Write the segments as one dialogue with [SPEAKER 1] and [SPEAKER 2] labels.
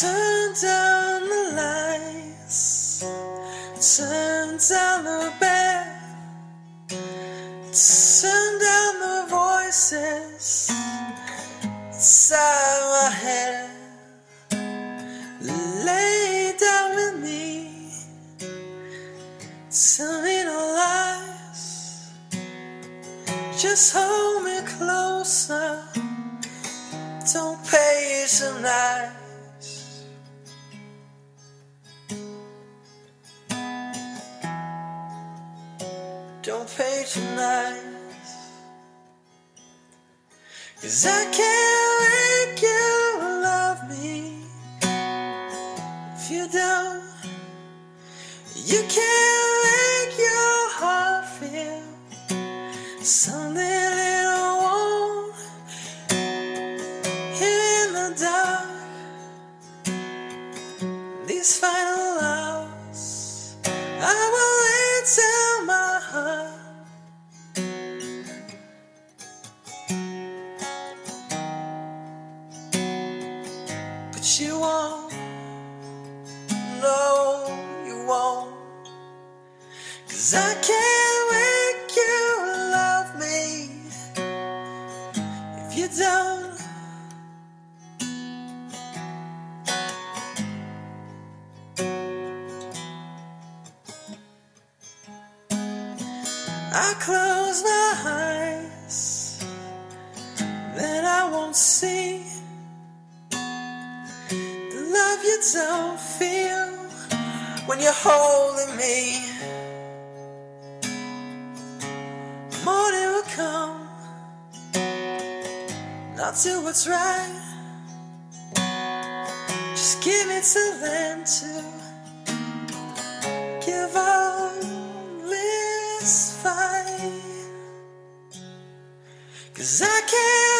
[SPEAKER 1] Turn down the lights, turn down the bed, turn down the voices. Inside my head. Lay down with me, tell me no lies, just hold me closer. Don't pay so Don't nice. Cause I can't make you love me if you don't. You can't make your heart feel something But you won't, no, you won't. Cause I can't make you love me if you don't. I close my eyes, then I won't see you don't feel when you're holding me. Morning will come, not do what's right. Just give me till then to give up this fight. Cause I can't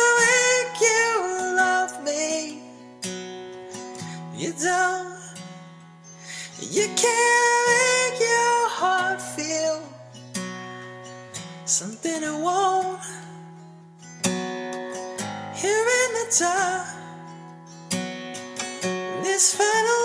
[SPEAKER 1] You can't make your heart feel something it won't. Here in the dark, these final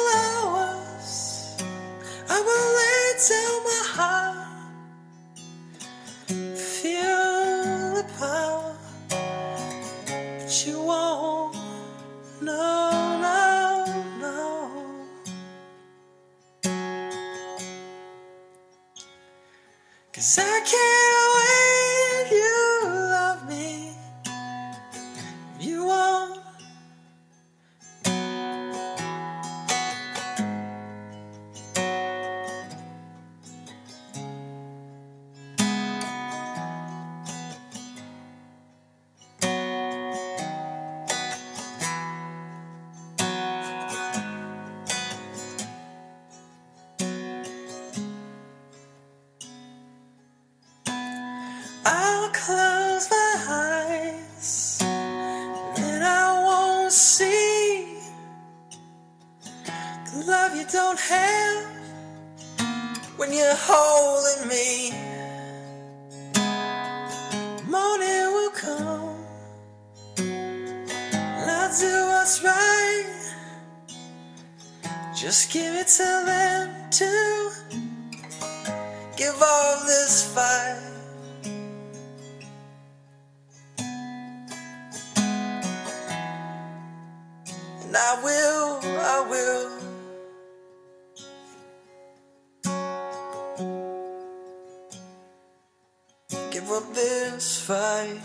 [SPEAKER 1] Cause I can't wait you love me. You won't. Close my eyes, then I won't see the love you don't have when you're holding me. Morning will come, and I'll do what's right. Just give it to them to give all this fight. And I will, I will. Give up this fight.